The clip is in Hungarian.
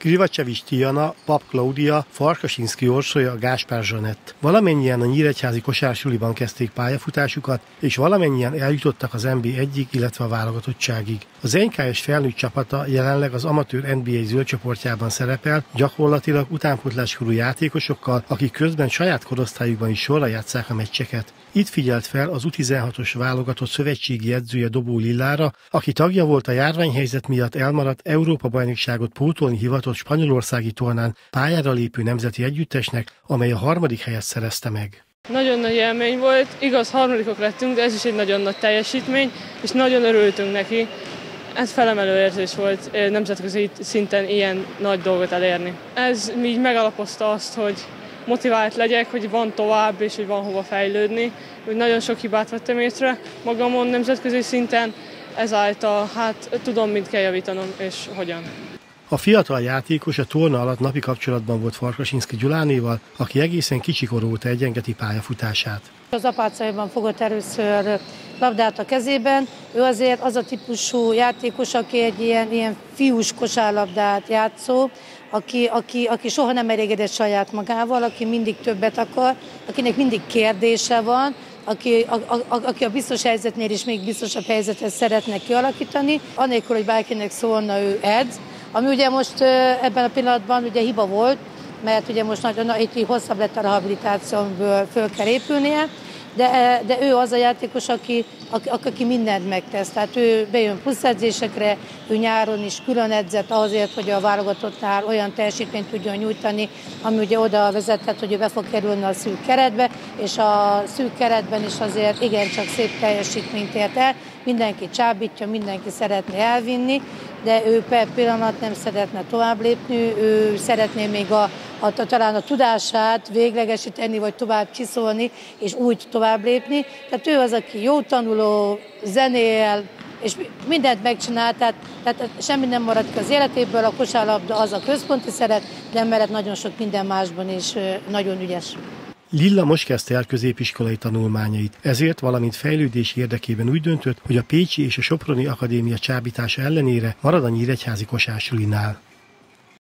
Krivacsevics Tiana, Pap Klaudia, Farkasinski Orsolya, Gáspár Zsanett. Valamennyien a Nyíregyházi kosársuliban kezdték pályafutásukat, és valamennyien eljutottak az NBA egyik, illetve a válogatottságig. Az NKS felnőtt csapata jelenleg az amatőr NBA zöld csoportjában szerepel, gyakorlatilag utánpótláskorú játékosokkal, akik közben saját korosztályukban is sorra játszák a meccseket. Itt figyelt fel az U16-os válogatott szövetségi edzője Dobó Lillára, aki tagja volt a járványhelyzet miatt elmaradt Európa-bajnokságot pótolni hivatott spanyolországi tornán pályára lépő nemzeti együttesnek, amely a harmadik helyet szerezte meg. Nagyon nagy élmény volt, igaz harmadikok lettünk, de ez is egy nagyon nagy teljesítmény, és nagyon örültünk neki. Ez felemelő érzés volt nemzetközi szinten ilyen nagy dolgot elérni. Ez így megalapozta azt, hogy motivált legyek, hogy van tovább, és hogy van hova fejlődni. Úgy nagyon sok hibát vettem észre magamon nemzetközi szinten, ezáltal hát tudom, mit kell javítanom, és hogyan. A fiatal játékos a torna alatt napi kapcsolatban volt Farkasinszki Gyulánéval, aki egészen kicsikor egyengeti pályafutását. Az apácaiban fogott először labdát a kezében. Ő azért az a típusú játékos, aki egy ilyen, ilyen fiús kosárlabdát játszó, aki, aki, aki soha nem elégedett saját magával, aki mindig többet akar, akinek mindig kérdése van, aki a, a, aki a biztos helyzetnél is még biztosabb helyzetet szeretne kialakítani, anélkül, hogy bárkinek szólna, ő edz, ami ugye most ebben a pillanatban ugye hiba volt, mert ugye most nagyon itt hosszabb lett a rehabilitáció, amiből föl kell épülnie, de, de ő az a játékos, aki, aki, aki mindent megtesz. Tehát ő bejön pluszedzésekre, ő nyáron is külön edzett azért, hogy a válogatottnál olyan teljesítményt tudjon nyújtani, ami ugye oda vezethet, hogy ő be fog kerülni a szűk keretbe, és a szűk keretben is azért igencsak szép teljesítményt ért el. Mindenki csábítja, mindenki szeretné elvinni, de ő per pillanat nem szeretne tovább lépni, ő szeretné még a, a, talán a tudását véglegesíteni, vagy tovább csiszolni, és úgy tovább lépni. Tehát ő az, aki jó tanuló, zenél, és mindent megcsinál, tehát, tehát semmi nem marad ki az életéből, a kosárlabda az a központi szeret, de mellett nagyon sok minden másban is nagyon ügyes. Lilla most kezdte el középiskolai tanulmányait, ezért valamint fejlődés érdekében úgy döntött, hogy a Pécsi és a Soproni Akadémia csábítása ellenére marad a Nyíregyházi kosársulinál.